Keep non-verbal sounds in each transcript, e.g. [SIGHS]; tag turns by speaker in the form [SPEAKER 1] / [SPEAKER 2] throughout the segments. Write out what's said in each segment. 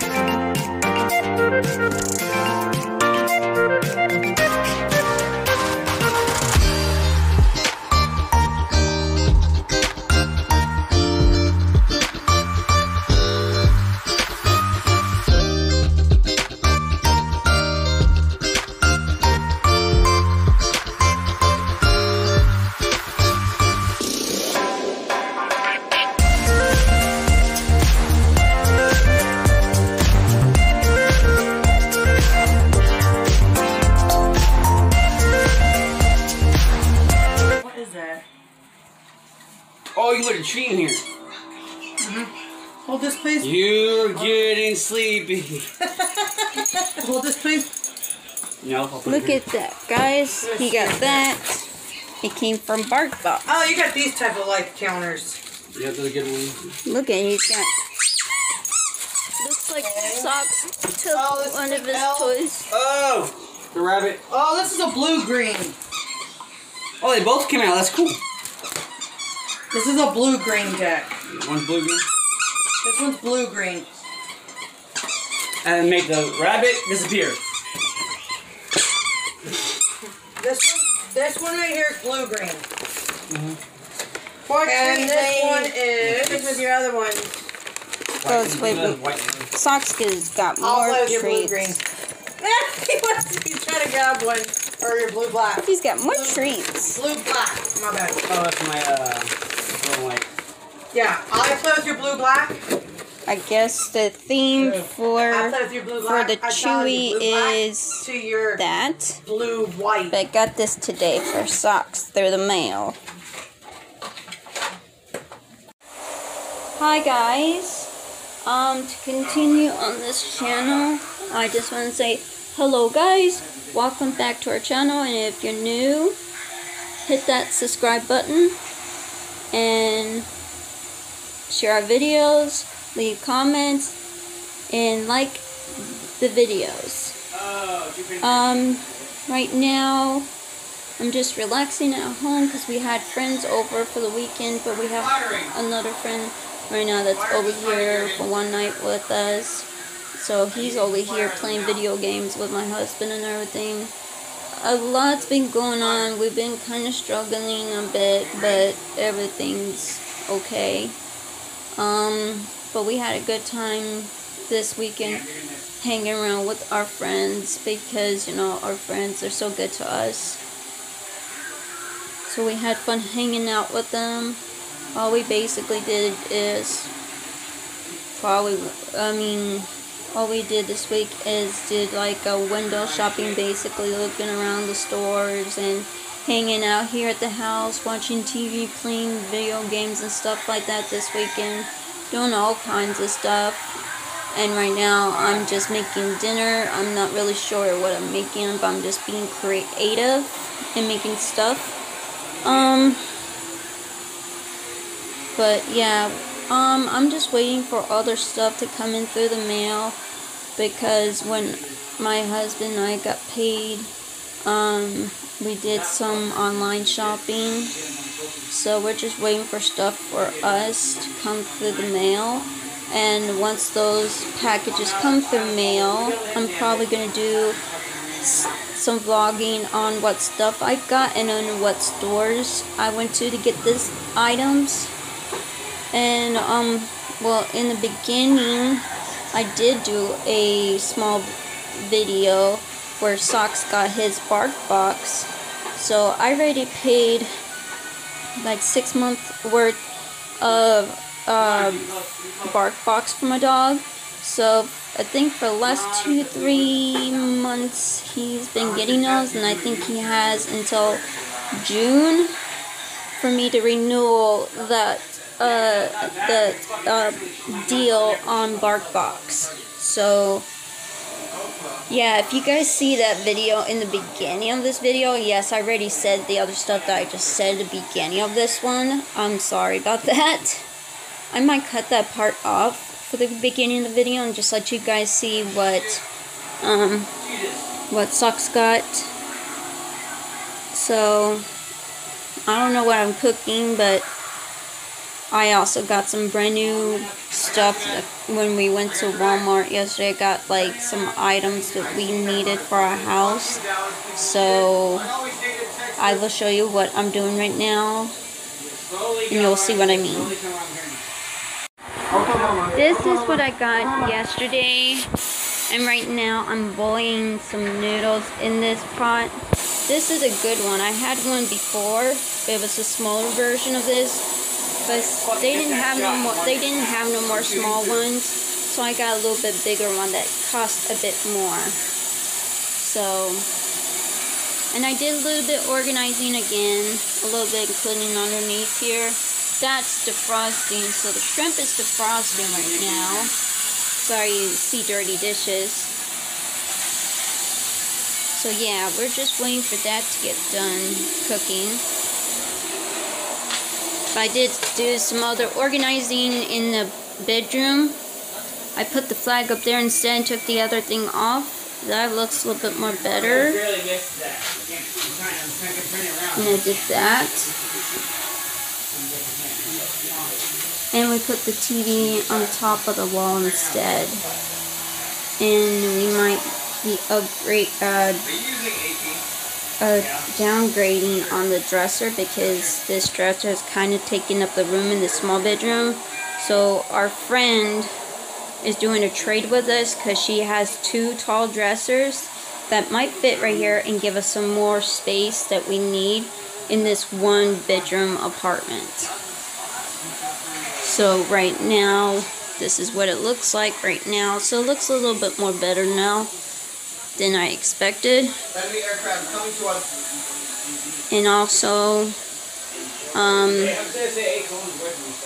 [SPEAKER 1] Thank you. Got that. It came from BarkBox.
[SPEAKER 2] Oh, you got these type of life counters.
[SPEAKER 3] You have to get one.
[SPEAKER 1] Look at he's got. Looks like socks took
[SPEAKER 2] Oh, this is
[SPEAKER 1] one
[SPEAKER 2] the
[SPEAKER 1] of his
[SPEAKER 2] elf.
[SPEAKER 1] toys.
[SPEAKER 3] Oh, the rabbit.
[SPEAKER 2] Oh, this is a blue green.
[SPEAKER 3] Oh, they both came out. That's cool.
[SPEAKER 2] This is a blue green deck.
[SPEAKER 3] One's blue green.
[SPEAKER 2] This one's blue green.
[SPEAKER 3] And make the rabbit disappear.
[SPEAKER 2] This one, this one right here is blue green.
[SPEAKER 3] Mm-hmm.
[SPEAKER 2] And this one
[SPEAKER 4] Stick with
[SPEAKER 2] is.
[SPEAKER 4] your other one.
[SPEAKER 1] Goes with
[SPEAKER 3] White-
[SPEAKER 1] with
[SPEAKER 3] white.
[SPEAKER 1] socks has got
[SPEAKER 2] I'll
[SPEAKER 1] more
[SPEAKER 2] play with your blue
[SPEAKER 1] treats.
[SPEAKER 2] green. [LAUGHS]
[SPEAKER 4] he wants to try to grab one.
[SPEAKER 2] Or your blue black.
[SPEAKER 1] He's got more treats.
[SPEAKER 2] Blue black. My bad.
[SPEAKER 3] Oh, that's my uh, little white.
[SPEAKER 2] Yeah, I play with your blue black.
[SPEAKER 1] I guess the theme for
[SPEAKER 2] play with your blue
[SPEAKER 1] for the
[SPEAKER 2] I play with
[SPEAKER 1] Chewy
[SPEAKER 2] your blue black
[SPEAKER 1] is that.
[SPEAKER 2] blue white.
[SPEAKER 1] But I got this today for socks through the mail. Hi guys. Um to continue on this channel, I just want to say hello guys. Welcome back to our channel and if you're new, hit that subscribe button and share our videos, leave comments and like the videos. Um, right now, I'm just relaxing at home because we had friends over for the weekend, but we have another friend right now that's over here for one night with us. So he's over here playing video games with my husband and everything. A lot's been going on. We've been kind of struggling a bit, but everything's okay. Um, but we had a good time this weekend hanging around with our friends because you know our friends are so good to us. So we had fun hanging out with them. All we basically did is probably I mean all we did this week is did like a window shopping basically looking around the stores and hanging out here at the house watching TV playing video games and stuff like that this weekend doing all kinds of stuff and right now I'm just making dinner. I'm not really sure what I'm making, but I'm just being creative and making stuff. Um, but yeah, um, I'm just waiting for other stuff to come in through the mail because when my husband and I got paid, um, we did some online shopping. So we're just waiting for stuff for us to come through the mail. And once those packages come through mail, I'm probably going to do some vlogging on what stuff I got and on what stores I went to to get these items. And, um, well, in the beginning, I did do a small video where Socks got his bark box. So I already paid like six months worth of uh, bark box for my dog. So I think for the last two, three months he's been getting those, and I think he has until June for me to renew that uh, the uh, deal on BarkBox. So yeah, if you guys see that video in the beginning of this video, yes, I already said the other stuff that I just said at the beginning of this one. I'm sorry about that. I might cut that part off for the beginning of the video and just let you guys see what um what Socks got. So I don't know what I'm cooking, but I also got some brand new stuff when we went to Walmart yesterday. I got like some items that we needed for our house. So I will show you what I'm doing right now and you'll see what I mean. This is what I got yesterday. And right now I'm boiling some noodles in this pot. This is a good one. I had one before. It was a smaller version of this. But they didn't have no more they didn't have no more small ones. So I got a little bit bigger one that cost a bit more. So and I did a little bit organizing again, a little bit cleaning underneath here. that's defrosting. So the shrimp is defrosting right now. Sorry you see dirty dishes. So yeah, we're just waiting for that to get done cooking. I did do some other organizing in the bedroom. I put the flag up there instead and took the other thing off. That looks a little bit more better.
[SPEAKER 3] Barely missed that. Again, I'm trying, I'm trying to turn it around.
[SPEAKER 1] And I did that. And we put the TV on top of the wall instead. And we might be upgrade, uh, uh, downgrading on the dresser because this dresser is kind of taking up the room in the small bedroom. So our friend is doing a trade with us because she has two tall dressers that might fit right here and give us some more space that we need in this one bedroom apartment. So right now, this is what it looks like right now. So it looks a little bit more better now than I expected. And also, um,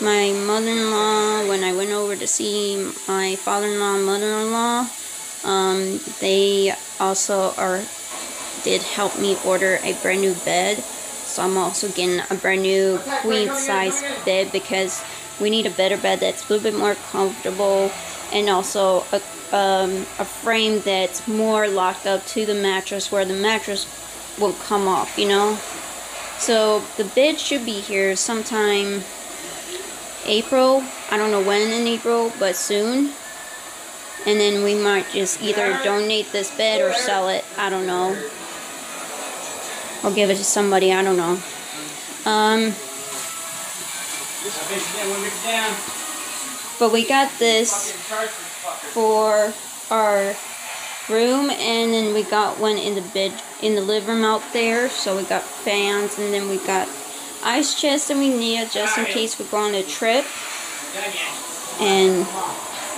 [SPEAKER 1] my mother-in-law when i went over to see my father-in-law and mother-in-law um, they also are did help me order a brand new bed so i'm also getting a brand new queen size bed because we need a better bed that's a little bit more comfortable and also a, um, a frame that's more locked up to the mattress where the mattress won't come off you know so the bed should be here sometime April. I don't know when in April, but soon. And then we might just either donate this bed or sell it. I don't know. Or give it to somebody. I don't know. Um, but we got this for our room, and then we got one in the bed in the living room out there. So we got fans, and then we got ice chest that we need it just in case we go on a trip. And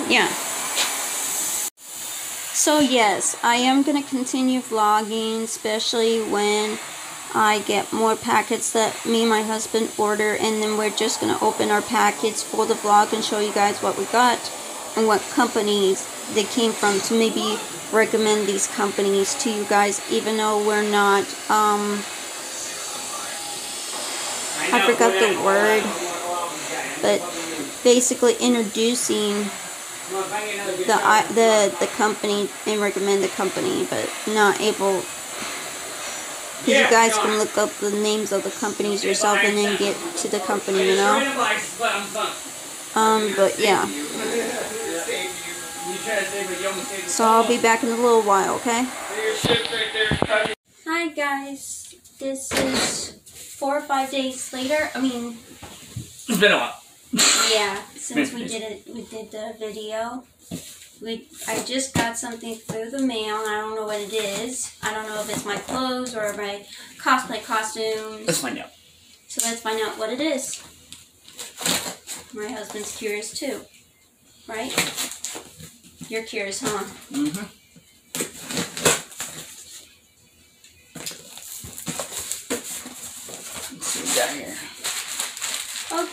[SPEAKER 1] yeah. So yes, I am gonna continue vlogging, especially when I get more packets that me and my husband order, and then we're just gonna open our packets for the vlog and show you guys what we got and what companies they came from to maybe recommend these companies to you guys, even though we're not um I forgot the word, but basically introducing the. The the company and recommend the company, but not able. Because
[SPEAKER 3] Yeah,
[SPEAKER 1] you guys can look up the names of the companies yourself and then get to the company, you know.
[SPEAKER 3] surrender lights, but I'm done.
[SPEAKER 1] Um, but yeah.
[SPEAKER 3] You try to save it, you almost saved it.
[SPEAKER 1] So I'll be back in a little while, okay?
[SPEAKER 3] There's shit right there. Touch it.
[SPEAKER 1] Hi guys, this is four or five days later. I mean,
[SPEAKER 3] It's been a while.
[SPEAKER 1] yeah, [LAUGHS] since we did it, we did the video. We, I just got something through the mail. and I don't know what it is. I don't know if it's my clothes or my cosplay costumes.
[SPEAKER 3] Let's find out.
[SPEAKER 1] So let's find out what it is. My husband's curious too, right? You're curious, huh?
[SPEAKER 3] Mm-hmm.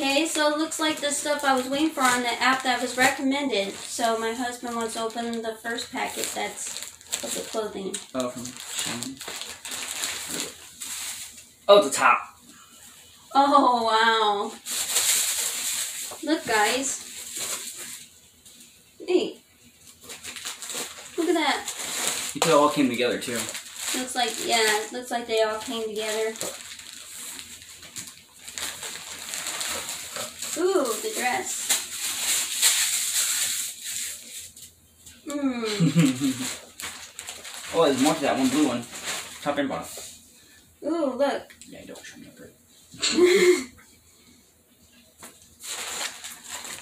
[SPEAKER 1] Okay, so it looks like the stuff I was waiting for on the app that was recommended. So my husband wants to open the first packet that's of the clothing.
[SPEAKER 3] Oh, from Shein. Oh, the top.
[SPEAKER 1] Oh wow. Look guys. Hey. Look at that.
[SPEAKER 3] you It all came together too.
[SPEAKER 1] Looks like yeah, looks like they all came together. Ooh, the dress. Hmm. [LAUGHS]
[SPEAKER 3] oh, there's more to that one blue one. Top and bottom.
[SPEAKER 1] Ooh, look.
[SPEAKER 3] Yeah, don't show me up there.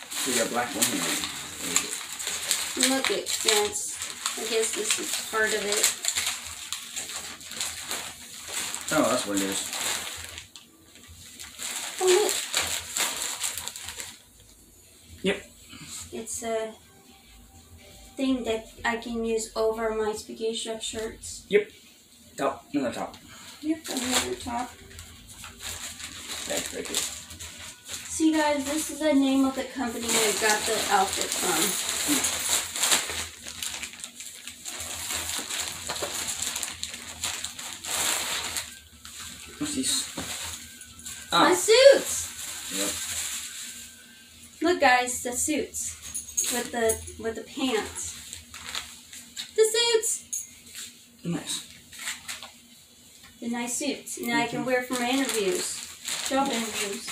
[SPEAKER 3] So [LAUGHS] black one here.
[SPEAKER 1] Look it. Yes. I guess this is part of it.
[SPEAKER 3] Oh, that's what it is.
[SPEAKER 1] Oh look.
[SPEAKER 3] Yep.
[SPEAKER 1] It's a thing that I can use over my spaghetti chef shirts. Yep.
[SPEAKER 3] Top, another top.
[SPEAKER 1] Yep, another top.
[SPEAKER 3] That's right there.
[SPEAKER 1] See, guys, this is the name of the company I got the outfit from.
[SPEAKER 3] What's these?
[SPEAKER 1] My
[SPEAKER 3] Oh.
[SPEAKER 1] suits.
[SPEAKER 3] Yep.
[SPEAKER 1] Guys, the suits with the with the pants. The suits.
[SPEAKER 3] Nice.
[SPEAKER 1] The nice suits, and I can wear for my interviews, job interviews.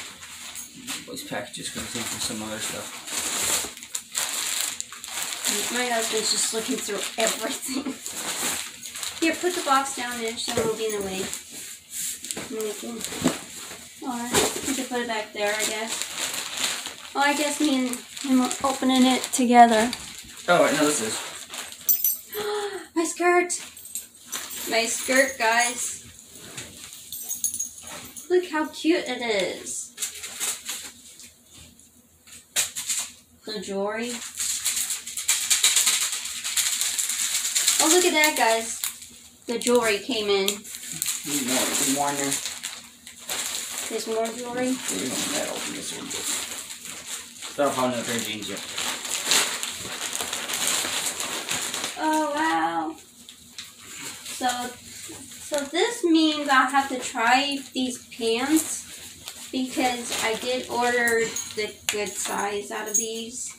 [SPEAKER 3] These packages contain some other stuff.
[SPEAKER 1] My husband's just looking through everything. Here, put the box down there so it won't be in the way. And we can, or we can put it back there, I guess. Well, I guess me and him are opening it together.
[SPEAKER 3] Oh, wait, no, this is. [GASPS]
[SPEAKER 1] My skirt! My skirt, guys. Look how cute it is. The jewelry. Oh, look at that, guys. The jewelry came in.
[SPEAKER 3] Need more. Need more in there.
[SPEAKER 1] There's more jewelry.
[SPEAKER 3] There's no metal in this one. Still have another pair jeans yet.
[SPEAKER 1] Oh wow. So so this means I'll have to try these pants because I did order the good size out of these.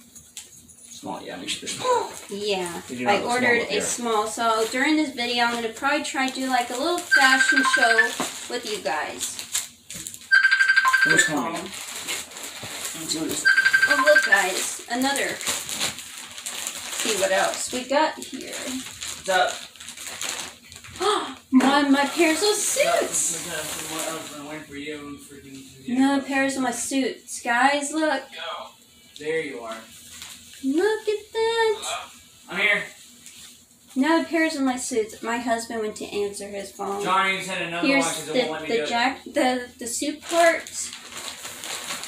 [SPEAKER 3] Small, yeah, make sure they're small. [GASPS]
[SPEAKER 1] Yeah.
[SPEAKER 3] They do not
[SPEAKER 1] I ordered
[SPEAKER 3] small
[SPEAKER 1] a small. So during this video I'm gonna probably try to do like a little fashion show with you guys.
[SPEAKER 3] Home again? Let's do this.
[SPEAKER 1] Oh look guys, another. see what else we got here.
[SPEAKER 3] What's [GASPS] up?
[SPEAKER 1] my my pairs of suits.
[SPEAKER 3] What else am I waiting for you and freaking.
[SPEAKER 1] Another pairs of my suits, guys. Look,
[SPEAKER 3] There you are.
[SPEAKER 1] look at that.
[SPEAKER 3] I'm here.
[SPEAKER 1] Another pairs of my suits. My husband went to answer his phone.
[SPEAKER 3] Johnny said another
[SPEAKER 1] Here's
[SPEAKER 3] one because
[SPEAKER 1] the the
[SPEAKER 3] do it.
[SPEAKER 1] jack the the suit part,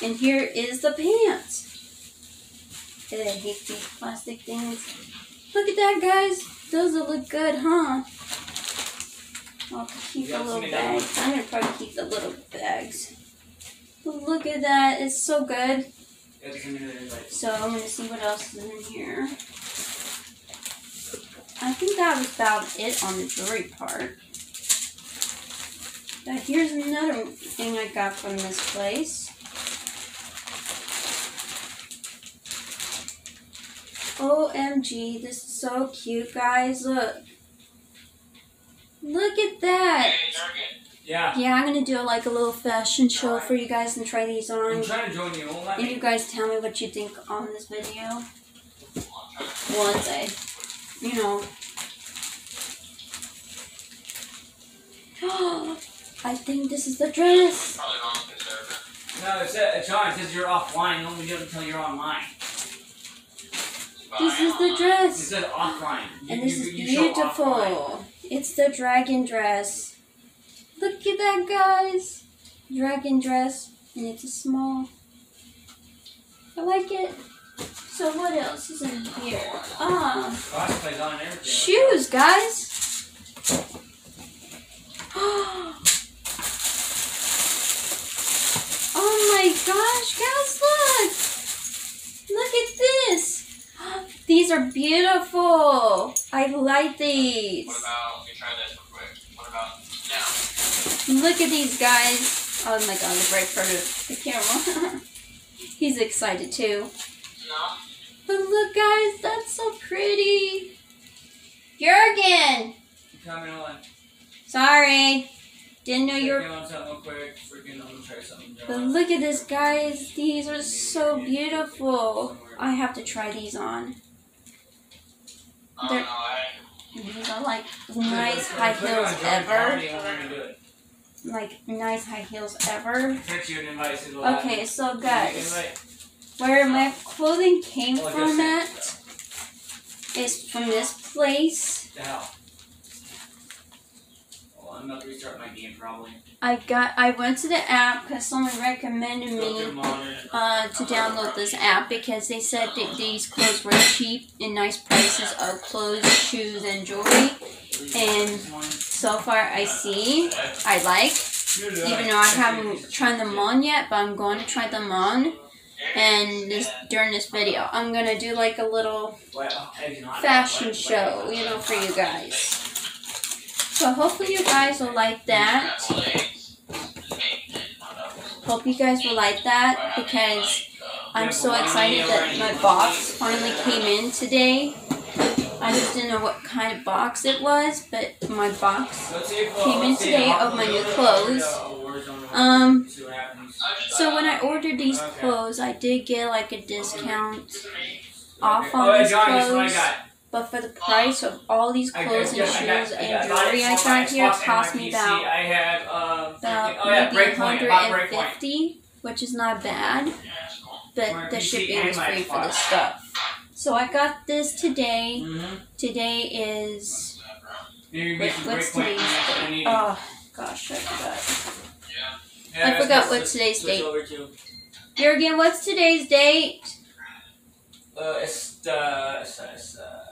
[SPEAKER 1] and here is the pants. I hate these plastic things. Look at that, guys. Those will look good, huh? I'll keep the little
[SPEAKER 3] send me that one.
[SPEAKER 1] bags. I'm gonna probably keep the little bags. Look at that. It's so good.
[SPEAKER 3] Yeah, just send me the invite.
[SPEAKER 1] So I'm gonna see what else is in here. I think that was about it on the jewelry part. But here's another thing I got from this place. OMG, this is so cute, guys. Look. Look at that.
[SPEAKER 3] Yeah.
[SPEAKER 1] Yeah, I'm gonna do like a little fashion show for you guys and try these on.
[SPEAKER 3] I'm trying to join you. it Won't let
[SPEAKER 1] And you guys tell me what you think on this video. Once I, you know. [GASPS] I think this is the dress.
[SPEAKER 3] No, it says, John, it says you're offline. You only do it until you're online.
[SPEAKER 1] This is the dress.
[SPEAKER 3] says offline. You,
[SPEAKER 1] And this
[SPEAKER 3] you,
[SPEAKER 1] is
[SPEAKER 3] you show offline.
[SPEAKER 1] beautiful. It's the dragon dress. Look at that, guys. Dragon dress. And it's a small. I like it. So what else is in here? Ah.
[SPEAKER 3] Cosplay's on and everything.
[SPEAKER 1] Shoes, guys. [GASPS] oh my gosh, guys, look! Look at this! These are beautiful. I like these.
[SPEAKER 5] What about, let me try this real quick. What about now?
[SPEAKER 1] Look at these guys. Oh my god, they're right in of the camera. [LAUGHS] He's excited too.
[SPEAKER 5] No?
[SPEAKER 1] But look, guys, that's so pretty. Juergen!
[SPEAKER 3] You coming on?
[SPEAKER 1] Sorry. Didn't know you were.
[SPEAKER 3] Freaking on something real quick. Freaking, I'm gonna try something.
[SPEAKER 1] But look at this, guys. These are so beautiful. I have to try these on.
[SPEAKER 5] Oh,
[SPEAKER 1] They're- These are like nice high heels ever.
[SPEAKER 3] party, it won't let me do it.
[SPEAKER 1] Like nice high heels ever.
[SPEAKER 3] Text you an invite. it says we'll have
[SPEAKER 1] Okay, so guys, where my clothing came from at is from this place.
[SPEAKER 3] The hell? Well, I'm about to restart my game probably.
[SPEAKER 1] I got. I went to the app because someone recommended me uh, to download this app because they said that these clothes were cheap and nice prices of clothes, shoes, and jewelry. And so far, I see, I like. even though I haven't tried them on yet, but I'm going to try them on. And this during this video, I'm gonna do like a little
[SPEAKER 3] Well, eggs not-
[SPEAKER 1] fashion show, you know, for you guys. So hopefully you guys will like that. Hope you guys will like that because I'm so excited that my box finally came in today. I just didn't know what kind of box it was, but my box.
[SPEAKER 3] Let's see if,
[SPEAKER 1] Came in today of my new clothes.
[SPEAKER 3] awards on the-
[SPEAKER 1] Um,
[SPEAKER 3] see what happens.
[SPEAKER 1] So when I ordered these clothes, I did get like a discount off on these
[SPEAKER 3] Johnny, that's what I
[SPEAKER 1] clothes. But for the price of all these clothes and
[SPEAKER 3] yes, I got-
[SPEAKER 1] shoes and jewelry I got here, it cost me about
[SPEAKER 3] I have um,
[SPEAKER 1] about
[SPEAKER 3] oh yeah,
[SPEAKER 1] maybe
[SPEAKER 3] Breakpoint,
[SPEAKER 1] 150, which is not bad. But the shipping
[SPEAKER 3] was
[SPEAKER 1] free for the stuff. So I got this today.
[SPEAKER 3] Mm-hmm.
[SPEAKER 1] Today is what's today's date? Oh gosh, I forgot. I forgot
[SPEAKER 3] what
[SPEAKER 1] today's date. Juergen, what's today's date?
[SPEAKER 3] Uh, it's the it's the it's the,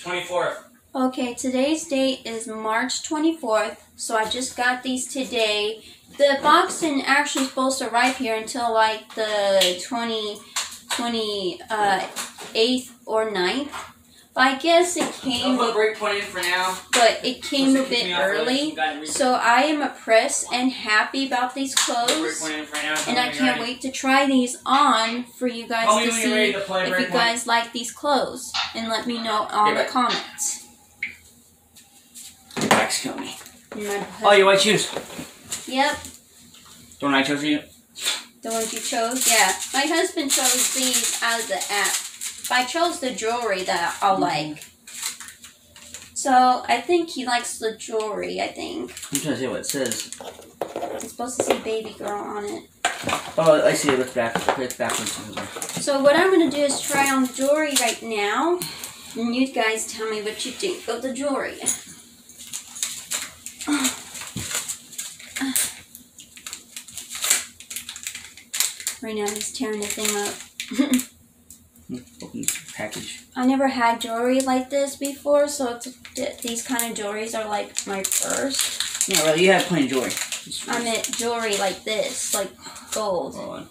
[SPEAKER 3] 24th.
[SPEAKER 1] Okay, today's date is March 24th, so I just got these today. The box isn't actually supposed to arrive here until like the 20, 20 uh, 8th or 9th. I guess it
[SPEAKER 3] I'll
[SPEAKER 1] came,
[SPEAKER 3] put Breakpoint in for now.
[SPEAKER 1] but it came a bit
[SPEAKER 3] me off the list.
[SPEAKER 1] early.
[SPEAKER 3] You gotta re-
[SPEAKER 1] So I am impressed and happy about these clothes.
[SPEAKER 3] Breakpoint in for now.
[SPEAKER 1] And I can't wait to try these on for you guys to
[SPEAKER 3] when you're ready
[SPEAKER 1] see if you guys like these clothes. And let me know on the comments.
[SPEAKER 3] Max kill me. Oh, your white shoes.
[SPEAKER 1] Yep,
[SPEAKER 3] Don't I chose you?
[SPEAKER 1] the ones you chose. Yeah, my husband chose these as the app. I chose the jewelry that I'll
[SPEAKER 3] Mm-hmm.
[SPEAKER 1] like. So I think he likes the jewelry. I think
[SPEAKER 3] I'm trying to see what it says.
[SPEAKER 1] it's supposed to say "baby girl" on it.
[SPEAKER 3] Oh, I see it. It's back. It's backwards.
[SPEAKER 1] So what I'm gonna do is try on the jewelry right now, and you guys tell me what you think of the jewelry. [SIGHS] Right now he's tearing the thing up. [LAUGHS]
[SPEAKER 3] Package.
[SPEAKER 1] I never had jewelry like this before, so it's, these kind of jewelries are like my first.
[SPEAKER 3] Yeah, well, you have plenty of jewelry.
[SPEAKER 1] I meant jewelry like this, like gold.
[SPEAKER 3] Hold on.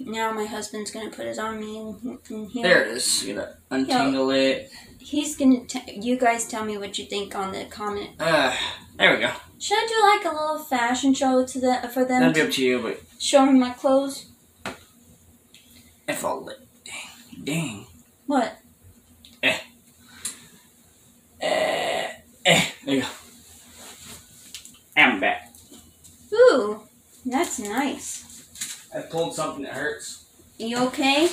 [SPEAKER 1] Now my husband's gonna put it on me, and, and he'll-
[SPEAKER 3] There it is. You gotta untangle it.
[SPEAKER 1] he's gonna. T- you guys tell me what you think on the comment.
[SPEAKER 3] Uh, there we go.
[SPEAKER 1] Should I do like a little fashion show to the for them
[SPEAKER 3] That'd be
[SPEAKER 1] to
[SPEAKER 3] up to you, but
[SPEAKER 1] show me my clothes?
[SPEAKER 3] I followed it. Dang. Dang.
[SPEAKER 1] What?
[SPEAKER 3] Eh. Eh. There you go. I'm back.
[SPEAKER 1] Ooh, that's nice.
[SPEAKER 3] I pulled something that hurts.
[SPEAKER 1] You okay?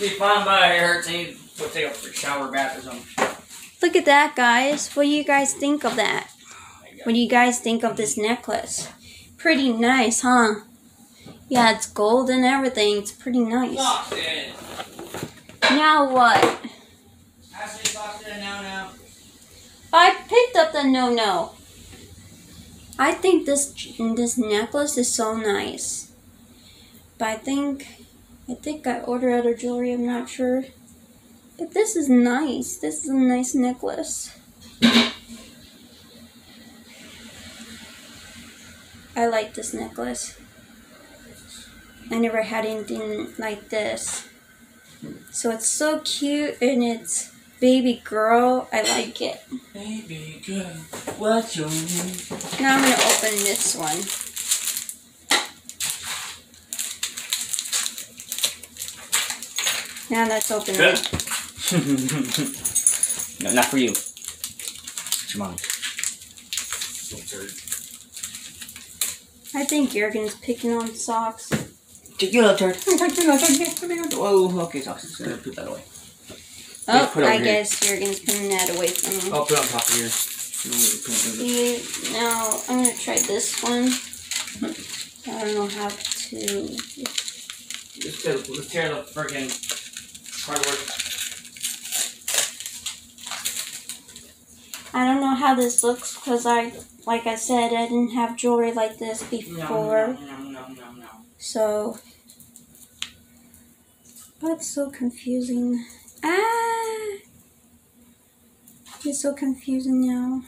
[SPEAKER 3] Be fine, but it hurts. I need to take a shower bath or something.
[SPEAKER 1] Look at that, guys. What do you guys think of that? What do you guys think of this necklace? Pretty nice, huh? Yeah, it's gold and everything. It's pretty nice. Now what?
[SPEAKER 3] Ashley, socks in now, now.
[SPEAKER 1] I picked up the no no. I think this this necklace is so nice. But I think I think I ordered other jewelry, I'm not sure. But this is nice. This is a nice necklace. I like this necklace. I never had anything like this. So it's so cute and it's baby girl. I like it.
[SPEAKER 3] Baby girl, what's your name?
[SPEAKER 1] Now I'm gonna open this one. Now let's open
[SPEAKER 3] Good.
[SPEAKER 1] it. [LAUGHS]
[SPEAKER 3] no, not for you. Mommy.
[SPEAKER 1] I think Juergen's picking on socks.
[SPEAKER 3] Take your [LAUGHS] little turd. Whoa, okay, socks. Uh, Put that away.
[SPEAKER 1] Oh,
[SPEAKER 3] put
[SPEAKER 1] I
[SPEAKER 3] here.
[SPEAKER 1] guess Juergen's putting that away from me.
[SPEAKER 3] I'll put it on top of here.
[SPEAKER 1] Now I'm gonna try this one. [LAUGHS] I don't know how to.
[SPEAKER 3] Let's, tear- let's tear the freaking cardboard.
[SPEAKER 1] I don't know how this looks because I, like I said, I didn't have jewelry like this
[SPEAKER 3] No,
[SPEAKER 1] before.
[SPEAKER 3] no, no, no, no, no.
[SPEAKER 1] So that's so confusing. Ah. It's so confusing now.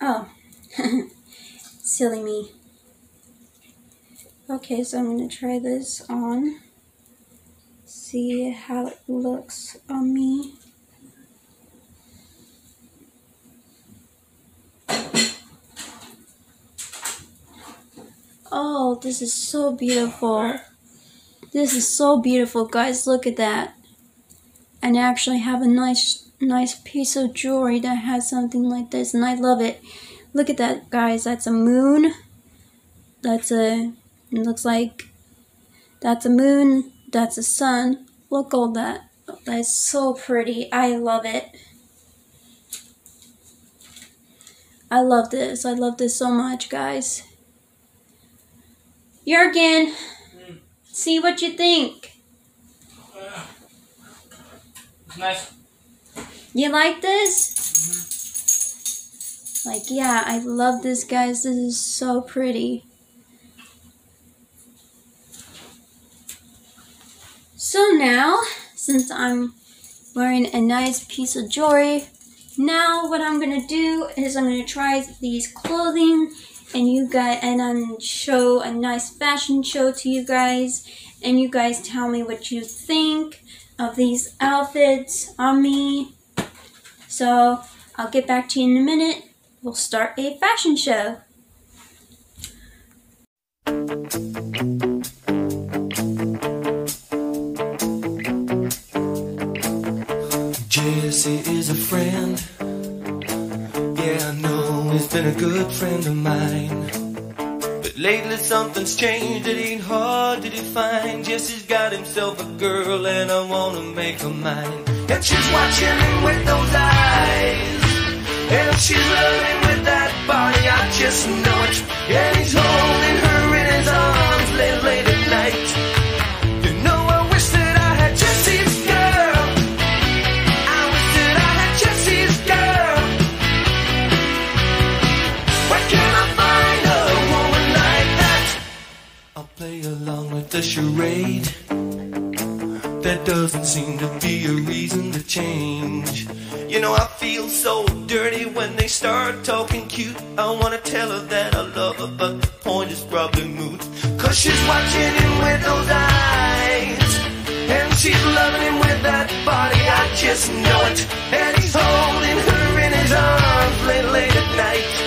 [SPEAKER 1] Oh, [LAUGHS] silly me. Okay, so I'm gonna try this on. See how it looks on me. Oh, this is so beautiful. This is so beautiful, guys. Look at that. And I actually have a nice, nice piece of jewelry that has something like this, and I love it. Look at that, guys. That's a moon. That's a. Looks like. That's a moon. That's a sun. Look all that. That's so pretty. I love it. I love this. I love this so much, guys. Juergen, see what you think.
[SPEAKER 3] It's nice.
[SPEAKER 1] You like this? Mm-hmm. Like, yeah, I love this, guys. This is so pretty. So now, since I'm wearing a nice piece of jewelry, now what I'm gonna do is I'm gonna try these clothing and you guys and I'm show a nice fashion show to you guys and you guys tell me what you think of these outfits on me. So I'll get back to you in a minute. We'll start a fashion show.
[SPEAKER 6] Jesse is a friend. Yeah, I know he's been a good friend of mine. But lately something's changed, it ain't hard to define. Jesse's got himself a girl and I wanna make her mine. And she's watching him with those eyes. And she's loving with that body, I just know it. And he's holding her in his arms late, the charade. There doesn't seem to be a reason to change. You know, I feel so dirty when they start talking cute. I wanna tell her that I love her, but the point is probably moot. Cause she's watching him with those eyes. And she's loving him with that body, I just know it. And he's holding her in his arms late, late at night.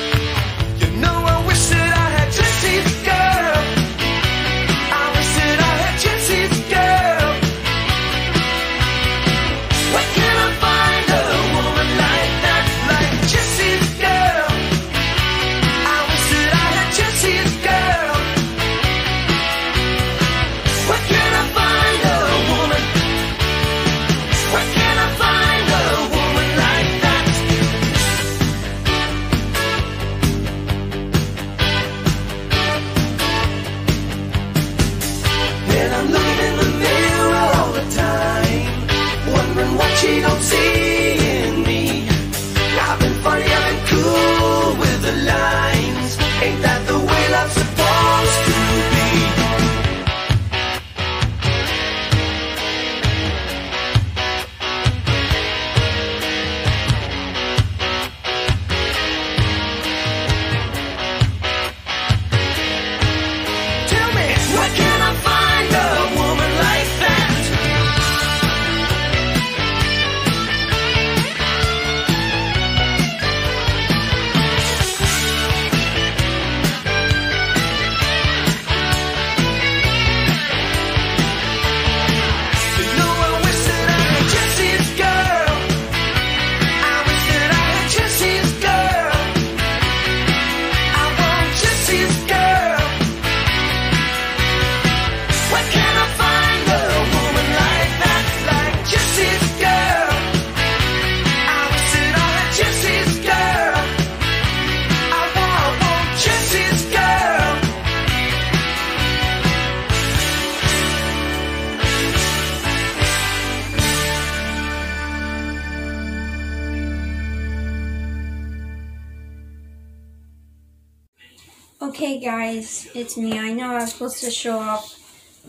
[SPEAKER 1] Okay, guys, it's me. I know I was supposed to show off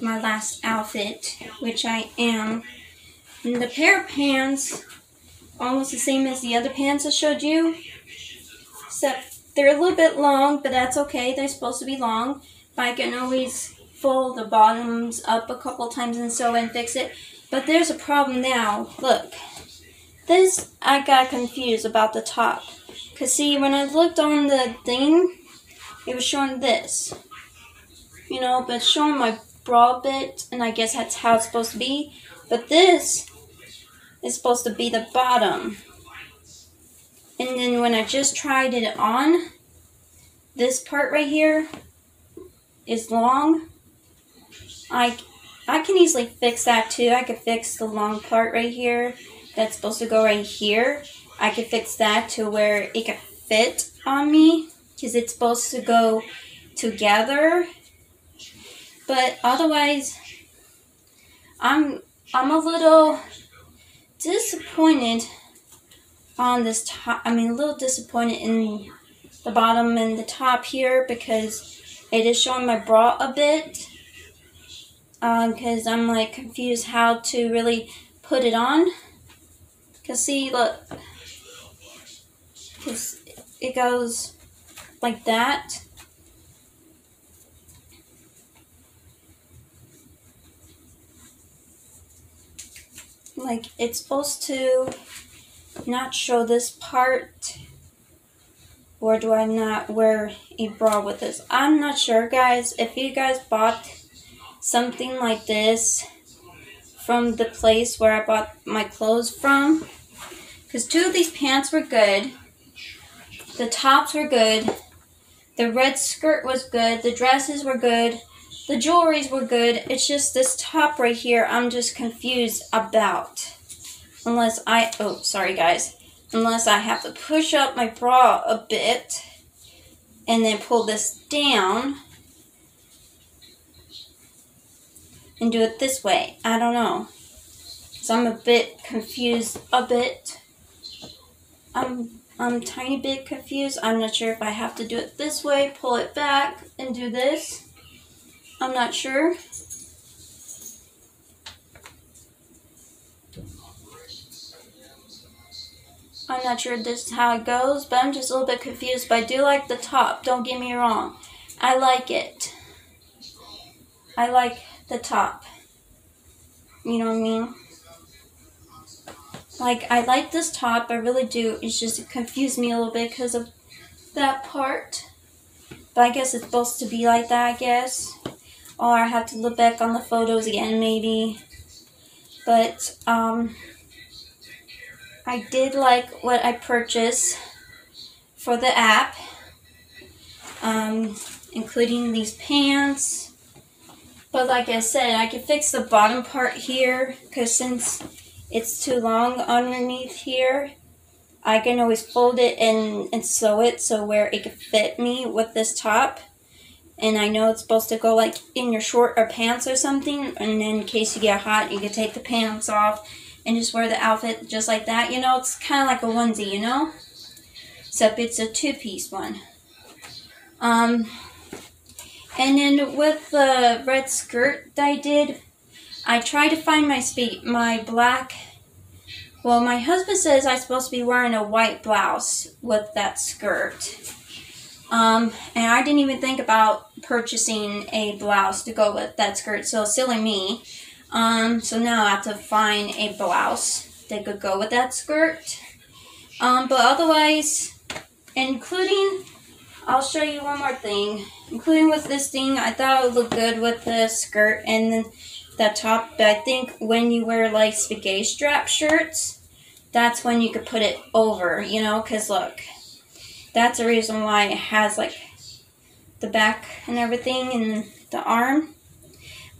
[SPEAKER 1] my last outfit, which I am. And the pair of pants, almost the same as the other pants I showed you, except they're a little bit long, but that's okay. They're supposed to be long. But I can always fold the bottoms up a couple times and sew and fix it. But there's a problem now. Look. This, I got confused about the top. Because see, when I looked on the thing, it was showing this. You know, but showing my bra bit, and I guess that's how it's supposed to be. But this is supposed to be the bottom. And then when I just tried it on, this part right here is long. I, I can easily fix that too. I could fix the long part right here that's supposed to go right here. I could fix that to where it could fit on me because it's supposed to go together. But otherwise, I'm I'm a little disappointed on this top. I mean, a little disappointed in the bottom and the top here because it is showing my bra a bit. Um, because I'm like confused how to really put it on. Because see, look. Because it goes like that. Like it's supposed to not show this part. Or do I not wear a bra with this? I'm not sure, guys. If you guys bought something like this from the place where I bought my clothes from, because two of these pants were good. The tops were good. The red skirt was good. The dresses were good. The jewelries were good. It's just this top right here I'm just confused about. Unless I, oh, sorry guys. Unless I have to push up my bra a bit and then pull this down and do it this way. I don't know. So I'm a bit confused a bit. I'm I'm tiny bit confused. I'm not sure if I have to do it this way, pull it back, and do this. I'm not sure. I'm not sure this is how it goes, but I'm just a little bit confused. But I do like the top, don't get me wrong. I like it. I like the top. You know what I mean? Like, I like this top, I really do. It's just it confused me a little bit because of that part. But I guess it's supposed to be like that, I guess. Or I have to look back on the photos again, maybe. But, um, I did like what I purchased for the app. Um, including these pants. But like I said, I can fix the bottom part here because since it's too long underneath here, I can always fold it and, and sew it so where it can fit me with this top. And I know it's supposed to go like in your short or pants or something. And then in case you get hot, you can take the pants off and just wear the outfit just like that. You know, it's kind of like a onesie, you know? Except it's a two-piece one. Um, and then with the red skirt that I did, I tried to find my spe- my black. Well, my husband says I'm supposed to be wearing a white blouse with that skirt. Um, and I didn't even think about purchasing a blouse to go with that skirt, so silly me. Um, so now I have to find a blouse that could go with that skirt. Um, but otherwise, including, I'll show you one more thing. Including with this thing, I thought it would look good with the skirt and then that top. But I think when you wear like spaghetti strap shirts, that's when you could put it over, you know, because look, that's the reason why it has like the back and everything and the arm.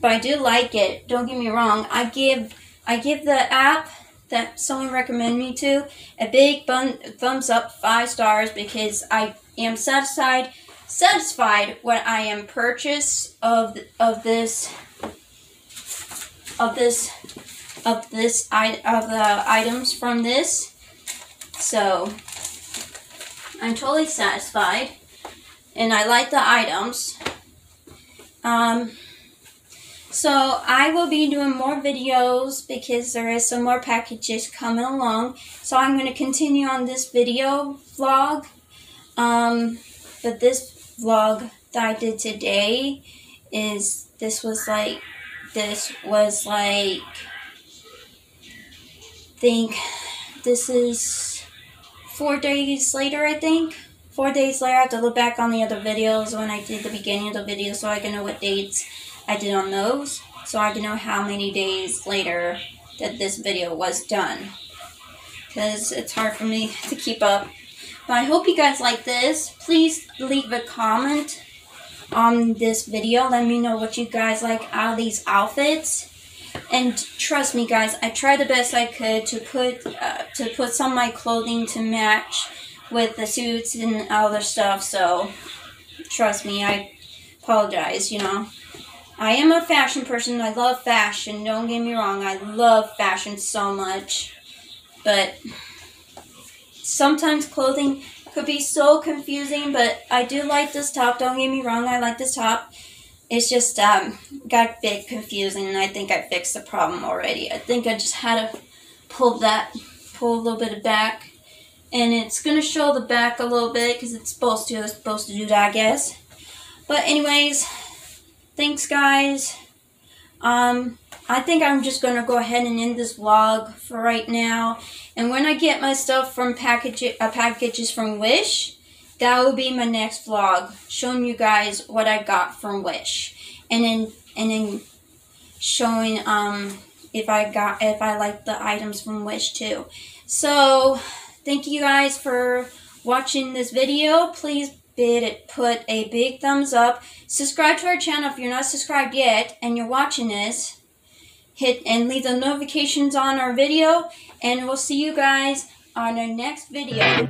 [SPEAKER 1] But I do like it. Don't get me wrong. I give I give the app that someone recommended me to a big bun- thumbs up, five stars, because I am satisfied satisfied what I am purchase of of this of this of this i of the items from this. So I'm totally satisfied, and I like the items. Um, So I will be doing more videos because there is some more packages coming along. So I'm going to continue on this video vlog. Um, but this vlog that I did today is this was like this was like think this is four days later I think. Four days later I have to look back on the other videos when I did the beginning of the video so I can know what dates I did on those so I can know how many days later that this video was done. Because it's hard for me [LAUGHS] to keep up. But I hope you guys like this. Please leave a comment on this video. Let me know what you guys like out of these outfits. And trust me guys i tried the best i could to put uh, to put some of my clothing to match with the suits and other stuff. So trust me i apologize you know. I am a fashion person. I love fashion. Don't get me wrong. I love fashion so much. But sometimes clothing could be so confusing but i do like this top don't get me wrong i like this top it's just um, got a bit confusing and I think I fixed the problem already. I think I just had to pull that, pull a little bit of back and it's going to show the back a little bit because it's supposed to, it's supposed to do that I guess. But anyways, thanks guys. Um, I think I'm just going to go ahead and end this vlog for right now. And when I get my stuff from package, uh, packages from Wish, that will be my next vlog showing you guys what I got from Wish. And then and then showing um if I got if I like the items from Wish too. So thank you guys for watching this video. Please bid it put a big thumbs up. Subscribe to our channel if you're not subscribed yet and you're watching this hit and leave the notifications on our video and we'll see you guys on our next video